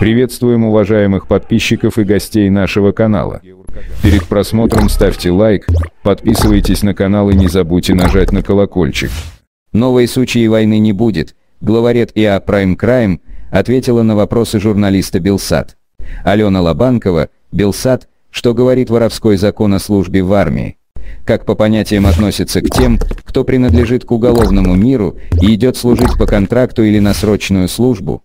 Приветствуем уважаемых подписчиков и гостей нашего канала. Перед просмотром ставьте лайк, подписывайтесь на канал и не забудьте нажать на колокольчик. Новой сучьей войны не будет. Главарет ИА Prime Crime ответила на вопросы журналиста Белсат. Алена Лобанкова, Белсат, что говорит воровской закон о службе в армии. Как по понятиям относится к тем, кто принадлежит к уголовному миру и идет служить по контракту или на срочную службу.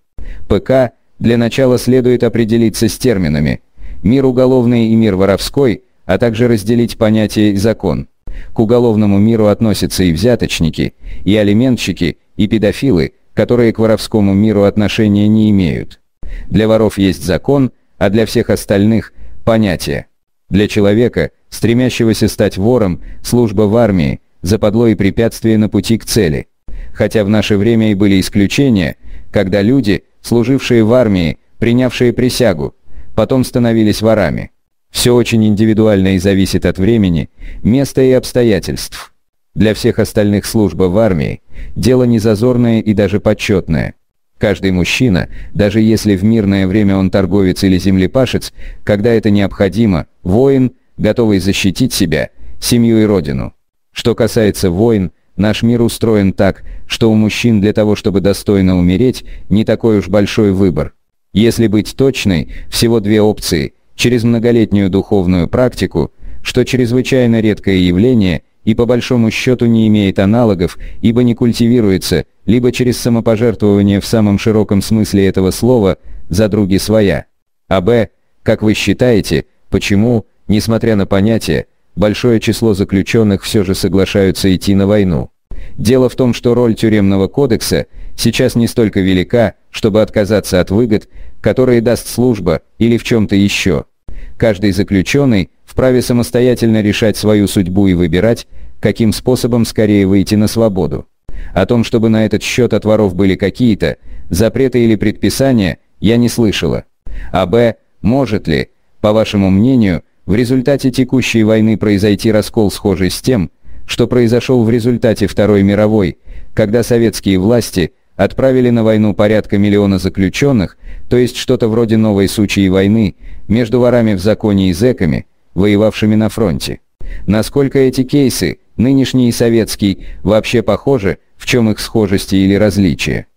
ПК для начала следует определиться с терминами «мир уголовный» и «мир воровской», а также разделить понятие и закон. К уголовному миру относятся и взяточники, и алиментщики, и педофилы, которые к воровскому миру отношения не имеют. Для воров есть закон, а для всех остальных – понятие. Для человека, стремящегося стать вором, служба в армии – западло и препятствие на пути к цели. Хотя в наше время и были исключения, когда люди – служившие в армии, принявшие присягу, потом становились ворами. Все очень индивидуально и зависит от времени, места и обстоятельств. Для всех остальных служба в армии – дело незазорное и даже почетное. Каждый мужчина, даже если в мирное время он торговец или землепашец, когда это необходимо, воин, готовый защитить себя, семью и родину. Что касается войн, Наш мир устроен так, что у мужчин для того, чтобы достойно умереть, не такой уж большой выбор. Если быть точной, всего две опции – через многолетнюю духовную практику, что чрезвычайно редкое явление и по большому счету не имеет аналогов, ибо не культивируется, либо через самопожертвование в самом широком смысле этого слова «за други своя». А б. Как вы считаете, почему, несмотря на понятие, большое число заключенных все же соглашаются идти на войну. Дело в том, что роль тюремного кодекса сейчас не столько велика, чтобы отказаться от выгод, которые даст служба или в чем-то еще. Каждый заключенный вправе самостоятельно решать свою судьбу и выбирать, каким способом скорее выйти на свободу. О том, чтобы на этот счет от воров были какие-то запреты или предписания, я не слышала. А б. Может ли, по вашему мнению, в результате текущей войны произойти раскол схожий с тем, что произошел в результате Второй мировой, когда советские власти отправили на войну порядка миллиона заключенных, то есть что-то вроде новой сучьей войны, между ворами в законе и зэками, воевавшими на фронте. Насколько эти кейсы, нынешний и советский, вообще похожи, в чем их схожести или различия?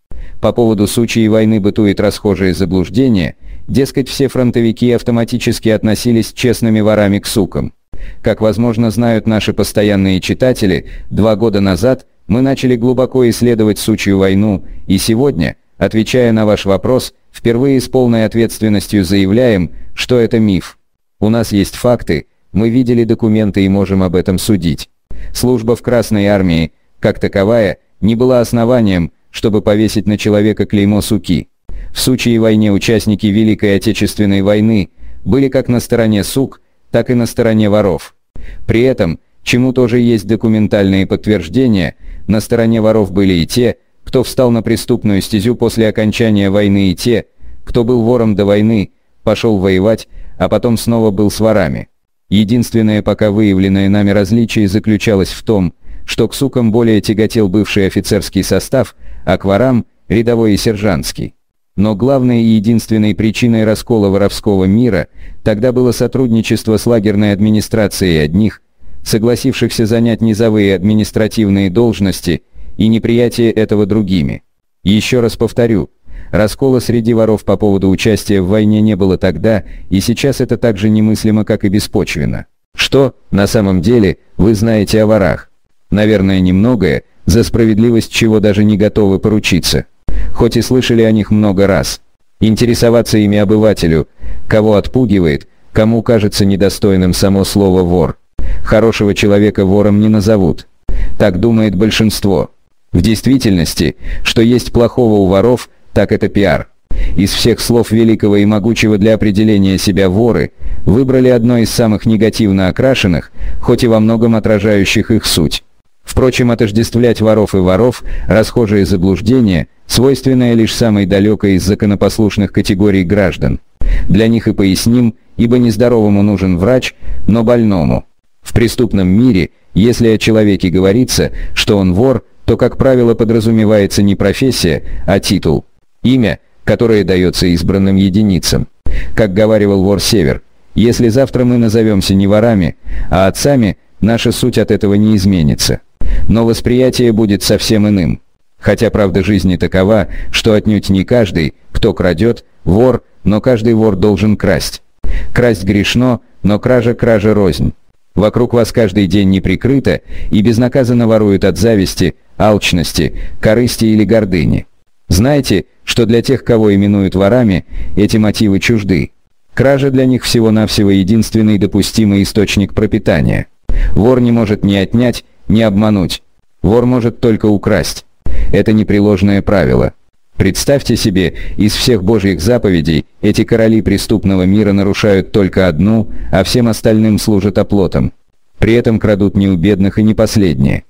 По поводу сучьей войны бытует расхожее заблуждение – Дескать, все фронтовики автоматически относились честными ворами к сукам. Как, возможно, знают наши постоянные читатели, два года назад мы начали глубоко исследовать сучью войну, и сегодня, отвечая на ваш вопрос, впервые с полной ответственностью заявляем, что это миф. У нас есть факты, мы видели документы и можем об этом судить. Служба в Красной Армии, как таковая, не была основанием, чтобы повесить на человека клеймо суки. В сучьей войне участники Великой Отечественной войны были как на стороне сук, так и на стороне воров. При этом, чему тоже есть документальные подтверждения, на стороне воров были и те, кто встал на преступную стезю после окончания войны и те, кто был вором до войны, пошел воевать, а потом снова был с ворами. Единственное пока выявленное нами различие заключалось в том, что к сукам более тяготел бывший офицерский состав, а к ворам – рядовой и сержантский. Но главной и единственной причиной раскола воровского мира тогда было сотрудничество с лагерной администрацией одних, согласившихся занять низовые административные должности, и неприятие этого другими. Еще раз повторю, раскола среди воров по поводу участия в войне не было тогда, и сейчас это так же немыслимо, как и беспочвенно. Что, на самом деле, вы знаете о ворах? Наверное, немногое, за справедливость чего даже не готовы поручиться хоть и слышали о них много раз. Интересоваться ими обывателю, кого отпугивает, кому кажется недостойным само слово «вор». Хорошего человека вором не назовут. Так думает большинство. В действительности, что есть плохого у воров, так это пиар. Из всех слов великого и могучего для определения себя воры, выбрали одно из самых негативно окрашенных, хоть и во многом отражающих их суть. Впрочем, отождествлять воров и воров – расхожее заблуждение, свойственное лишь самой далекой из законопослушных категорий граждан. Для них и поясним, ибо нездоровому нужен врач, но больному. В преступном мире, если о человеке говорится, что он вор, то, как правило, подразумевается не профессия, а титул. Имя, которое дается избранным единицам. Как говаривал вор Север, если завтра мы назовемся не ворами, а отцами, наша суть от этого не изменится. Но восприятие будет совсем иным. Хотя правда жизни такова, что отнюдь не каждый, кто крадет, вор, но каждый вор должен красть. Красть грешно, но кража кража рознь. Вокруг вас каждый день неприкрыто и безнаказанно воруют от зависти, алчности, корысти или гордыни. Знайте, что для тех, кого именуют ворами, эти мотивы чужды. Кража для них всего-навсего единственный допустимый источник пропитания. Вор не может ни отнять, ни обмануть. Вор может только украсть. Это непреложное правило. Представьте себе, из всех божьих заповедей эти короли преступного мира нарушают только одну, а всем остальным служат оплотом. При этом крадут не у бедных и не последние.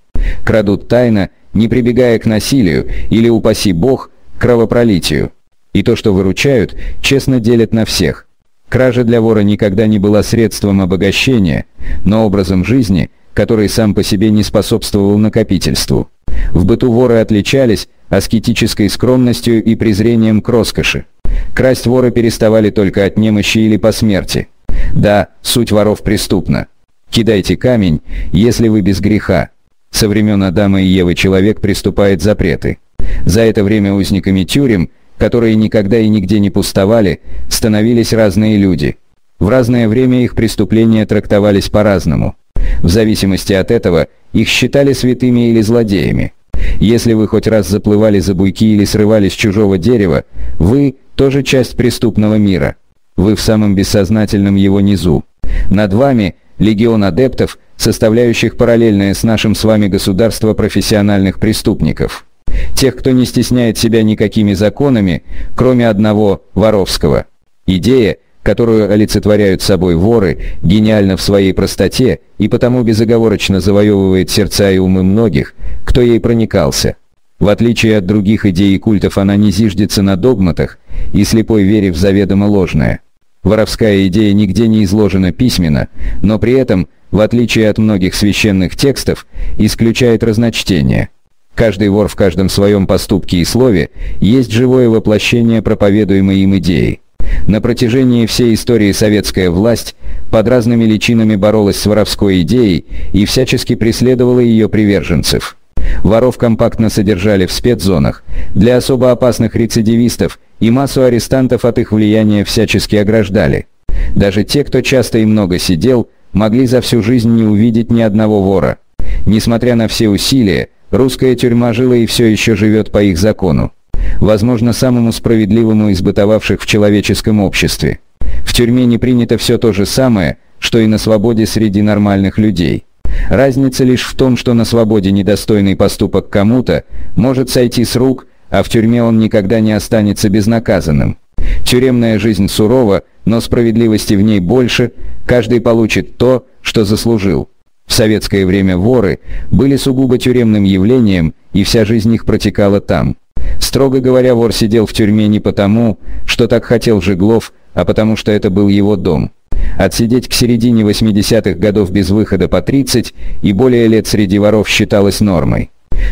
Крадут тайно, не прибегая к насилию или, упаси бог, кровопролитию. И то, что выручают, честно делят на всех. Кража для вора никогда не была средством обогащения, но образом жизни, который сам по себе не способствовал накопительству. В быту воры отличались аскетической скромностью и презрением к роскоши. Красть воры переставали только от немощи или по смерти. Да, суть воров преступна. Кидайте камень, если вы без греха. Со времен Адама и Евы человек приступает запреты. За это время узниками тюрем, которые никогда и нигде не пустовали, становились разные люди. В разное время их преступления трактовались по-разному. В зависимости от этого их считали святыми или злодеями. Если вы хоть раз заплывали за буйки или срывали с чужого дерева, вы тоже часть преступного мира. Вы в самом бессознательном его низу. Над вами легион адептов, составляющих параллельное с нашим с вами государство профессиональных преступников. Тех, кто не стесняет себя никакими законами, кроме одного, воровского. Идея – которую олицетворяют собой воры, гениальна в своей простоте и потому безоговорочно завоевывает сердца и умы многих, кто ей проникался. В отличие от других идей и культов она не зиждется на догматах и слепой вере в заведомо ложное. Воровская идея нигде не изложена письменно, но при этом, в отличие от многих священных текстов, исключает разночтение. Каждый вор в каждом своем поступке и слове есть живое воплощение проповедуемой им идеи. На протяжении всей истории советская власть под разными личинами боролась с воровской идеей и всячески преследовала ее приверженцев. Воров компактно содержали в спецзонах для особо опасных рецидивистов и массу арестантов от их влияния всячески ограждали. Даже те, кто часто и много сидел, могли за всю жизнь не увидеть ни одного вора. Несмотря на все усилия, русская тюрьма жила и все еще живет по их закону возможно, самому справедливому из бытовавших в человеческом обществе. В тюрьме не принято все то же самое, что и на свободе среди нормальных людей. Разница лишь в том, что на свободе недостойный поступок кому-то может сойти с рук, а в тюрьме он никогда не останется безнаказанным. Тюремная жизнь сурова, но справедливости в ней больше, каждый получит то, что заслужил. В советское время воры были сугубо тюремным явлением, и вся жизнь их протекала там. Строго говоря, вор сидел в тюрьме не потому, что так хотел Жеглов, а потому что это был его дом. Отсидеть к середине 80-х годов без выхода по 30 и более лет среди воров считалось нормой.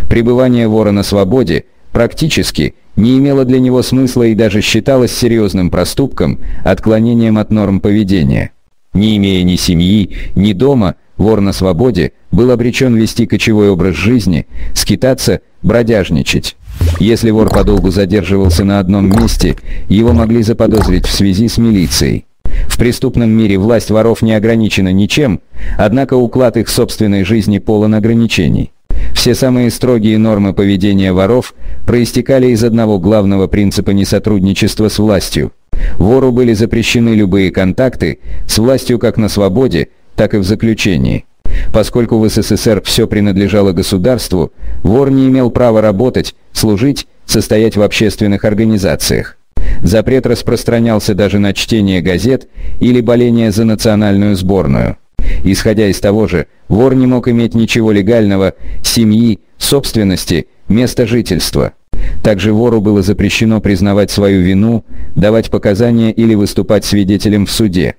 Пребывание вора на свободе практически не имело для него смысла и даже считалось серьезным проступком, отклонением от норм поведения. Не имея ни семьи, ни дома, вор на свободе был обречен вести кочевой образ жизни, скитаться, бродяжничать. Если вор подолгу задерживался на одном месте, его могли заподозрить в связи с милицией. В преступном мире власть воров не ограничена ничем, однако уклад их собственной жизни полон ограничений. Все самые строгие нормы поведения воров проистекали из одного главного принципа несотрудничества с властью. Вору были запрещены любые контакты с властью как на свободе, так и в заключении. Поскольку в СССР все принадлежало государству, вор не имел права работать, служить, состоять в общественных организациях. Запрет распространялся даже на чтение газет или боление за национальную сборную. Исходя из того же, вор не мог иметь ничего легального, семьи, собственности, места жительства. Также вору было запрещено признавать свою вину, давать показания или выступать свидетелем в суде.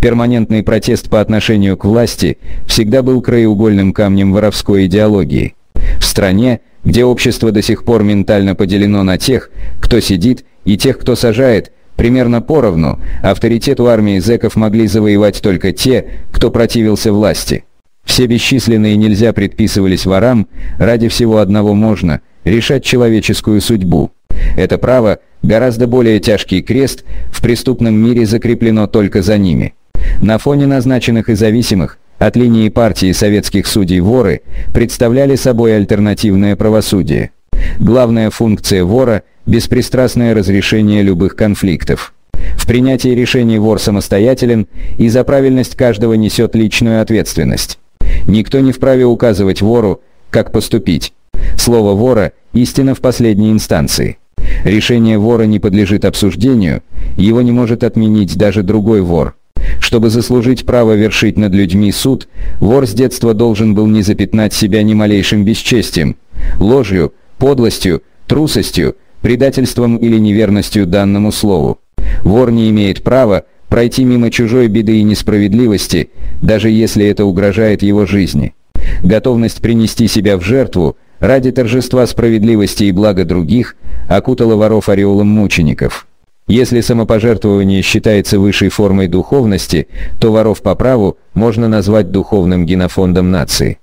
Перманентный протест по отношению к власти всегда был краеугольным камнем воровской идеологии. В стране, где общество до сих пор ментально поделено на тех, кто сидит и тех, кто сажает, примерно поровну, авторитет у армии зэков могли завоевать только те, кто противился власти. Все бесчисленные нельзя предписывались ворам, ради всего одного можно – решать человеческую судьбу. Это право, гораздо более тяжкий крест, в преступном мире закреплено только за ними. На фоне назначенных и зависимых, от линии партии советских судей воры, представляли собой альтернативное правосудие. Главная функция вора – беспристрастное разрешение любых конфликтов. В принятии решений вор самостоятелен и за правильность каждого несет личную ответственность. Никто не вправе указывать вору, как поступить. Слово вора – истина в последней инстанции. Решение вора не подлежит обсуждению, его не может отменить даже другой вор. Чтобы заслужить право вершить над людьми суд, вор с детства должен был не запятнать себя ни малейшим бесчестием, ложью, подлостью, трусостью, предательством или неверностью данному слову. Вор не имеет права пройти мимо чужой беды и несправедливости, даже если это угрожает его жизни. Готовность принести себя в жертву ради торжества справедливости и блага других окутала воров ореолом мучеников. Если самопожертвование считается высшей формой духовности, то воров по праву можно назвать духовным генофондом нации.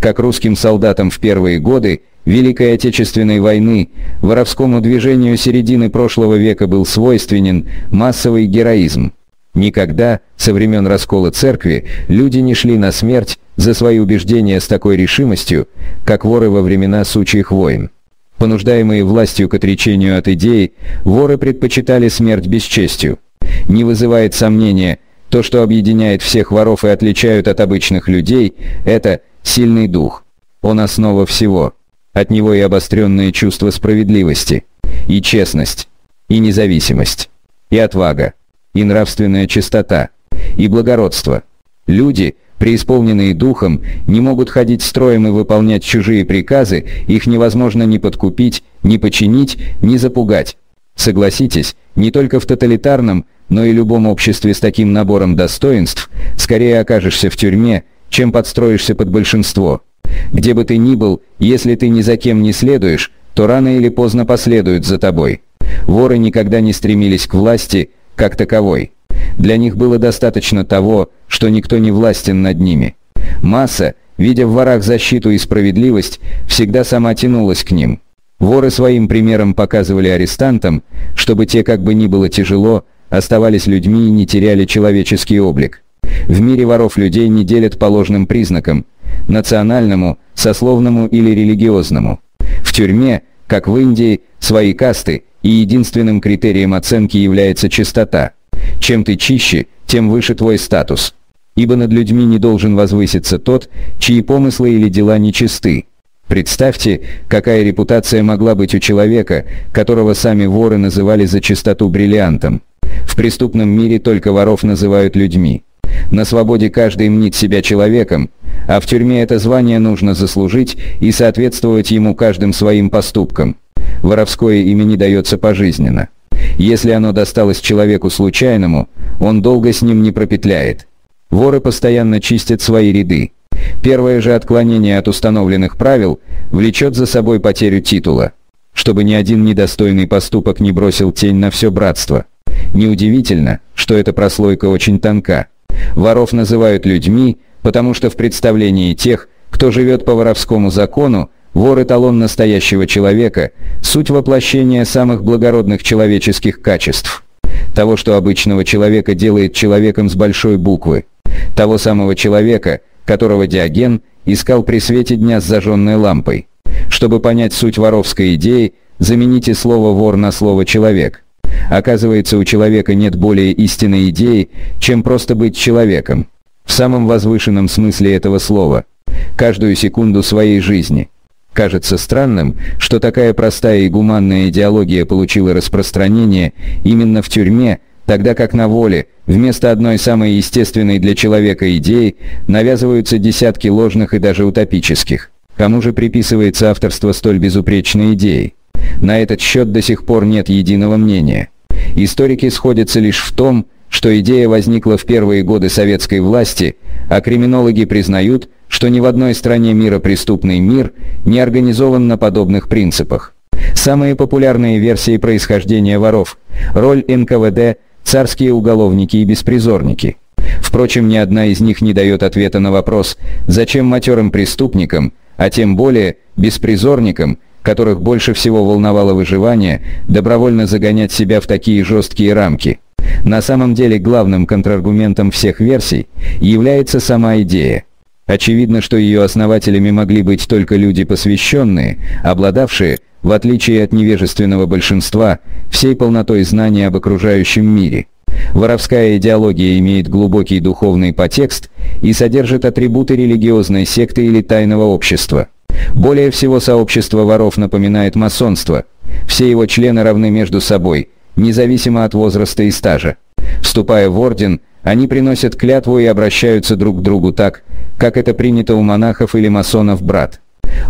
Как русским солдатам в первые годы Великой Отечественной войны воровскому движению середины прошлого века был свойственен массовый героизм. Никогда, со времен раскола церкви, люди не шли на смерть за свои убеждения с такой решимостью, как воры во времена сучьих войн. Понуждаемые властью к отречению от идей, воры предпочитали смерть бесчестью. Не вызывает сомнения, то, что объединяет всех воров и отличают от обычных людей, это сильный дух. Он основа всего. От него и обостренное чувство справедливости, и честность, и независимость, и отвага, и нравственная чистота, и благородство. Люди – преисполненные духом, не могут ходить строем и выполнять чужие приказы, их невозможно ни подкупить, ни починить, ни запугать. Согласитесь, не только в тоталитарном, но и любом обществе с таким набором достоинств скорее окажешься в тюрьме, чем подстроишься под большинство. Где бы ты ни был, если ты ни за кем не следуешь, то рано или поздно последуют за тобой. Воры никогда не стремились к власти, как таковой. Для них было достаточно того, что никто не властен над ними. Масса, видя в ворах защиту и справедливость, всегда сама тянулась к ним. Воры своим примером показывали арестантам, чтобы те, как бы ни было тяжело, оставались людьми и не теряли человеческий облик. В мире воров людей не делят по ложным признакам – национальному, сословному или религиозному. В тюрьме, как в Индии, свои касты, и единственным критерием оценки является чистота – чем ты чище, тем выше твой статус. Ибо над людьми не должен возвыситься тот, чьи помыслы или дела нечисты. Представьте, какая репутация могла быть у человека, которого сами воры называли за чистоту бриллиантом. В преступном мире только воров называют людьми. На свободе каждый мнит себя человеком, а в тюрьме это звание нужно заслужить и соответствовать ему каждым своим поступкам. Воровское имя не дается пожизненно. Если оно досталось человеку случайному, он долго с ним не пропетляет. Воры постоянно чистят свои ряды. Первое же отклонение от установленных правил влечет за собой потерю титула, чтобы ни один недостойный поступок не бросил тень на все братство. Неудивительно, что эта прослойка очень тонка. Воров называют людьми, потому что в представлении тех, кто живет по воровскому закону, Вор – эталон настоящего человека, суть воплощения самых благородных человеческих качеств. Того, что обычного человека делает человеком с большой буквы. Того самого человека, которого Диоген искал при свете дня с зажженной лампой. Чтобы понять суть воровской идеи, замените слово «вор» на слово «человек». Оказывается, у человека нет более истинной идеи, чем просто быть человеком. В самом возвышенном смысле этого слова. Каждую секунду своей жизни – Кажется странным, что такая простая и гуманная идеология получила распространение именно в тюрьме, тогда как на воле, вместо одной самой естественной для человека идеи, навязываются десятки ложных и даже утопических. Кому же приписывается авторство столь безупречной идеи? На этот счет до сих пор нет единого мнения. Историки сходятся лишь в том, что идея возникла в первые годы советской власти, а криминологи признают, что ни в одной стране мира преступный мир не организован на подобных принципах. Самые популярные версии происхождения воров – роль НКВД, царские уголовники и беспризорники. Впрочем, ни одна из них не дает ответа на вопрос, зачем матерым преступникам, а тем более беспризорникам, которых больше всего волновало выживание, добровольно загонять себя в такие жесткие рамки. На самом деле главным контраргументом всех версий является сама идея. Очевидно, что ее основателями могли быть только люди посвященные, обладавшие, в отличие от невежественного большинства, всей полнотой знания об окружающем мире. Воровская идеология имеет глубокий духовный подтекст и содержит атрибуты религиозной секты или тайного общества. Более всего сообщество воров напоминает масонство. Все его члены равны между собой, независимо от возраста и стажа. Вступая в орден, они приносят клятву и обращаются друг к другу так, как это принято у монахов или масонов брат.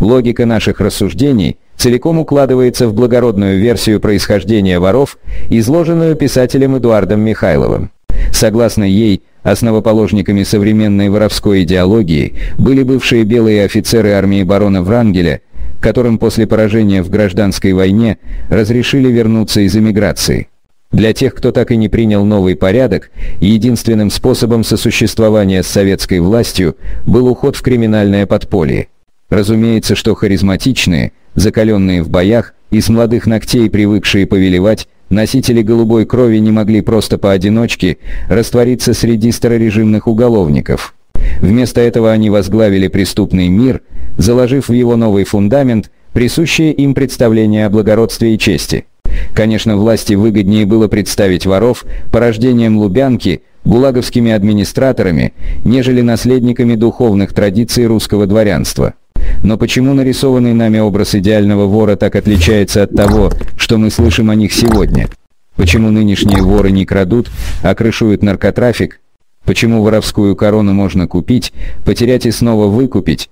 Логика наших рассуждений целиком укладывается в благородную версию происхождения воров, изложенную писателем Эдуардом Михайловым. Согласно ей, основоположниками современной воровской идеологии были бывшие белые офицеры армии барона Врангеля, которым после поражения в гражданской войне разрешили вернуться из эмиграции. Для тех, кто так и не принял новый порядок, единственным способом сосуществования с советской властью был уход в криминальное подполье. Разумеется, что харизматичные, закаленные в боях и с молодых ногтей привыкшие повелевать, носители голубой крови не могли просто поодиночке раствориться среди старорежимных уголовников. Вместо этого они возглавили преступный мир, заложив в его новый фундамент присущее им представление о благородстве и чести. Конечно, власти выгоднее было представить воров порождением Лубянки, гулаговскими администраторами, нежели наследниками духовных традиций русского дворянства. Но почему нарисованный нами образ идеального вора так отличается от того, что мы слышим о них сегодня? Почему нынешние воры не крадут, а крышуют наркотрафик? Почему воровскую корону можно купить, потерять и снова выкупить?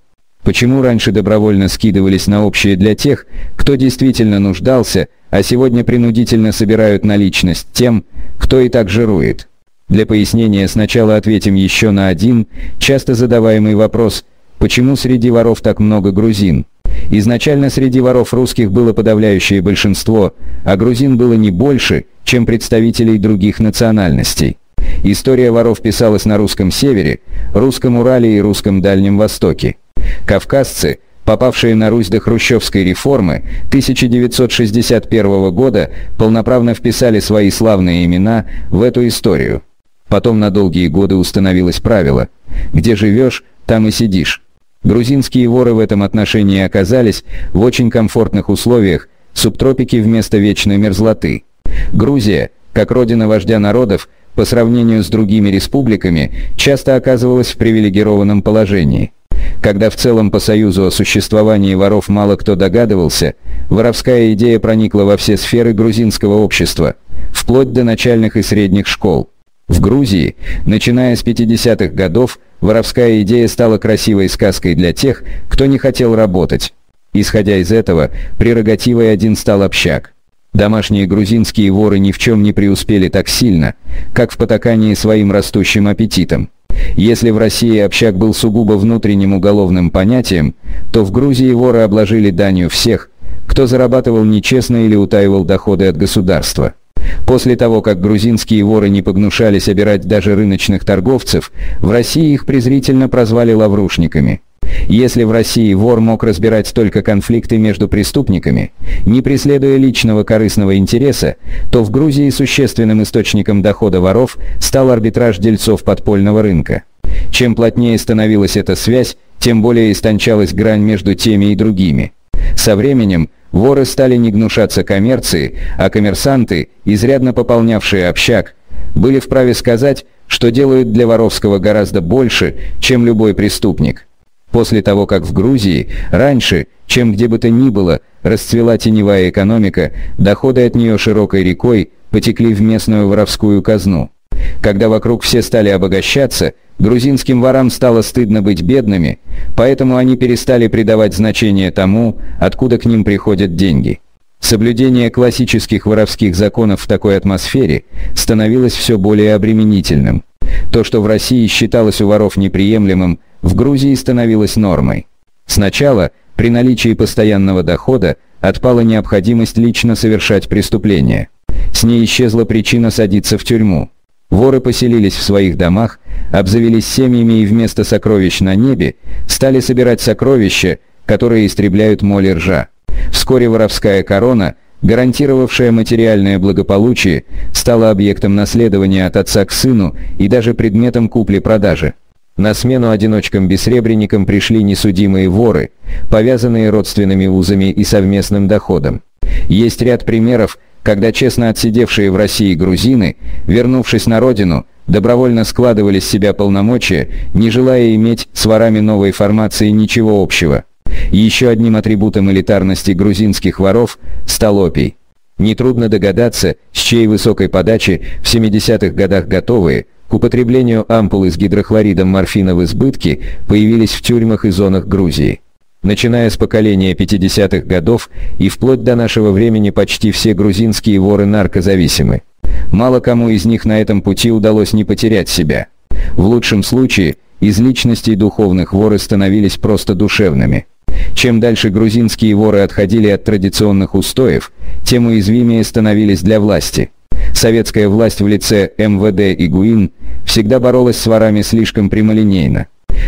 Почему раньше добровольно скидывались на общее для тех, кто действительно нуждался, а сегодня принудительно собирают наличность тем, кто и так жирует? Для пояснения сначала ответим еще на один, часто задаваемый вопрос – Почему среди воров так много грузин? Изначально среди воров русских было подавляющее большинство, а грузин было не больше, чем представителей других национальностей. История воров писалась на русском севере, русском Урале и русском Дальнем Востоке. Кавказцы, попавшие на Русь до хрущевской реформы 1961 года, полноправно вписали свои славные имена в эту историю. Потом на долгие годы установилось правило «где живешь, там и сидишь». Грузинские воры в этом отношении оказались в очень комфортных условиях, субтропики вместо вечной мерзлоты. Грузия, как родина вождя народов, по сравнению с другими республиками, часто оказывалась в привилегированном положении. Когда в целом по Союзу о существовании воров мало кто догадывался, воровская идея проникла во все сферы грузинского общества, вплоть до начальных и средних школ. В Грузии, начиная с 50-х годов, воровская идея стала красивой сказкой для тех, кто не хотел работать. Исходя из этого, прерогативой один стал общак. Домашние грузинские воры ни в чем не преуспели так сильно, как в потакании своим растущим аппетитом. Если в России общак был сугубо внутренним уголовным понятием, то в Грузии воры обложили данью всех, кто зарабатывал нечестно или утаивал доходы от государства. После того, как грузинские воры не погнушались обирать даже рыночных торговцев, в России их презрительно прозвали лаврушниками. Если в России вор мог разбирать только конфликты между преступниками, не преследуя личного корыстного интереса, то в Грузии существенным источником дохода воров стал арбитраж дельцов подпольного рынка. Чем плотнее становилась эта связь, тем более истончалась грань между теми и другими. Со временем Воры стали не гнушаться коммерции, а коммерсанты, изрядно пополнявшие общак, были вправе сказать, что делают для Воровского гораздо больше, чем любой преступник. После того, как в Грузии раньше, чем где бы то ни было, расцвела теневая экономика, доходы от нее широкой рекой потекли в местную воровскую казну. Когда вокруг все стали обогащаться, грузинским ворам стало стыдно быть бедными, поэтому они перестали придавать значение тому, откуда к ним приходят деньги. Соблюдение классических воровских законов в такой атмосфере становилось все более обременительным. То, что в России считалось у воров неприемлемым, в Грузии становилось нормой. Сначала при наличии постоянного дохода отпала необходимость лично совершать преступления. С ней исчезла причина садиться в тюрьму. Воры поселились в своих домах, обзавелись семьями и вместо сокровищ на небе стали собирать сокровища, которые истребляют моли ржа. Вскоре воровская корона, гарантировавшая материальное благополучие, стала объектом наследования от отца к сыну и даже предметом купли-продажи. На смену одиночкам-бессребренникам пришли несудимые воры, повязанные родственными узами и совместным доходом. Есть ряд примеров, когда честно отсидевшие в России грузины, вернувшись на родину, добровольно складывали с себя полномочия, не желая иметь с ворами новой формации ничего общего. Еще одним атрибутом элитарности грузинских воров стал опий. Нетрудно догадаться, с чьей высокой подачи в 70-х годах готовые к употреблению ампулы с гидрохлоридом морфина в избытке появились в тюрьмах и зонах Грузии. Начиная с поколения 50-х годов и вплоть до нашего времени почти все грузинские воры наркозависимы. Мало кому из них на этом пути удалось не потерять себя. В лучшем случае из личностей духовных воры становились просто душевными. Чем дальше грузинские воры отходили от традиционных устоев, тем уязвимее становились для власти. Советская власть в лице МВД и ГУИН всегда боролась с ворами слишком прямолинейно.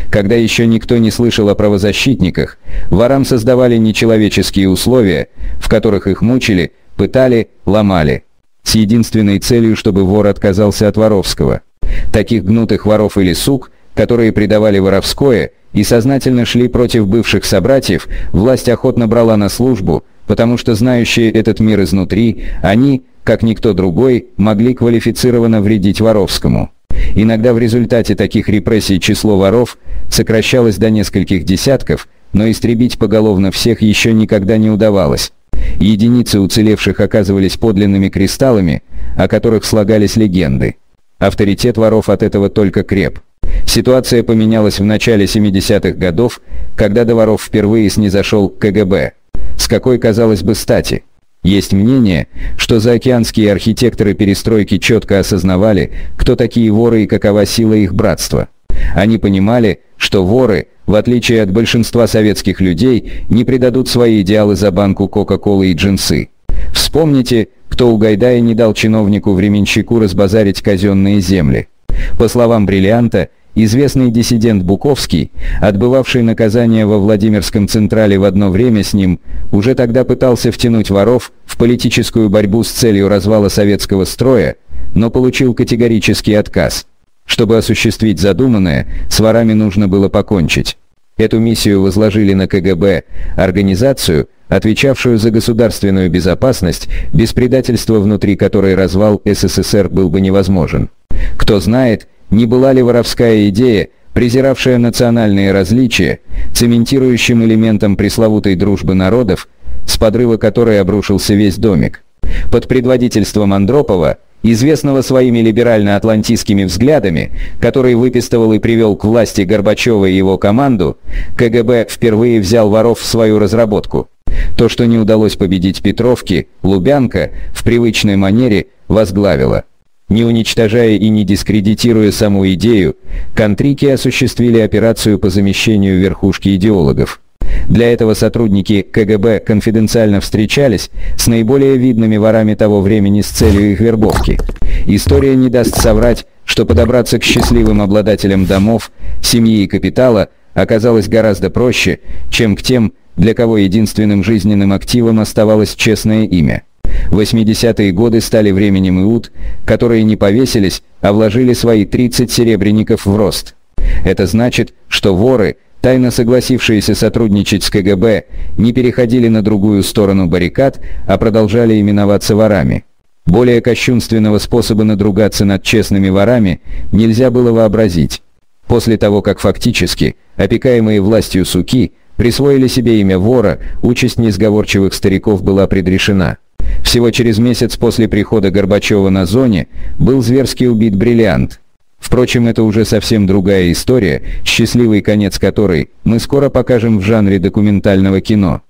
Когда еще никто не слышал о правозащитниках, ворам создавали нечеловеческие условия, в которых их мучили, пытали, ломали. С единственной целью, чтобы вор отказался от воровского. Таких гнутых воров или сук, которые предавали воровское и сознательно шли против бывших собратьев, власть охотно брала на службу, потому что знающие этот мир изнутри, они, как никто другой, могли квалифицированно вредить воровскому. Иногда в результате таких репрессий число воров сокращалось до нескольких десятков, но истребить поголовно всех еще никогда не удавалось. Единицы уцелевших оказывались подлинными кристаллами, о которых слагались легенды. Авторитет воров от этого только креп. Ситуация поменялась в начале 70-х годов, когда до воров впервые снизошел КГБ. С какой, казалось бы, стати – есть мнение, что заокеанские архитекторы перестройки четко осознавали, кто такие воры и какова сила их братства. Они понимали, что воры, в отличие от большинства советских людей, не предадут свои идеалы за банку Кока-Колы и джинсы. Вспомните, кто у Гайдая не дал чиновнику-временщику разбазарить казенные земли. По словам Бриллианта, Известный диссидент Буковский, отбывавший наказание во Владимирском Централе в одно время с ним, уже тогда пытался втянуть воров в политическую борьбу с целью развала советского строя, но получил категорический отказ. Чтобы осуществить задуманное, с ворами нужно было покончить. Эту миссию возложили на КГБ, организацию, отвечавшую за государственную безопасность, без предательства внутри которой развал СССР был бы невозможен. Кто знает, не была ли воровская идея, презиравшая национальные различия, цементирующим элементом пресловутой дружбы народов, с подрыва которой обрушился весь домик. Под предводительством Андропова, известного своими либерально-атлантистскими взглядами, который выпистывал и привел к власти Горбачева и его команду, КГБ впервые взял воров в свою разработку. То, что не удалось победить Петровки, Лубянка в привычной манере возглавила. Не уничтожая и не дискредитируя саму идею, контрики осуществили операцию по замещению верхушки идеологов. Для этого сотрудники КГБ конфиденциально встречались с наиболее видными ворами того времени с целью их вербовки. История не даст соврать, что подобраться к счастливым обладателям домов, семьи и капитала оказалось гораздо проще, чем к тем, для кого единственным жизненным активом оставалось честное имя. 80-е годы стали временем Иуд, которые не повесились, а вложили свои 30 серебряников в рост. Это значит, что воры, тайно согласившиеся сотрудничать с КГБ, не переходили на другую сторону баррикад, а продолжали именоваться ворами. Более кощунственного способа надругаться над честными ворами нельзя было вообразить. После того, как фактически, опекаемые властью суки, присвоили себе имя вора, участь несговорчивых стариков была предрешена. Всего через месяц после прихода Горбачева на зоне был зверски убит Бриллиант. Впрочем, это уже совсем другая история, счастливый конец которой мы скоро покажем в жанре документального кино.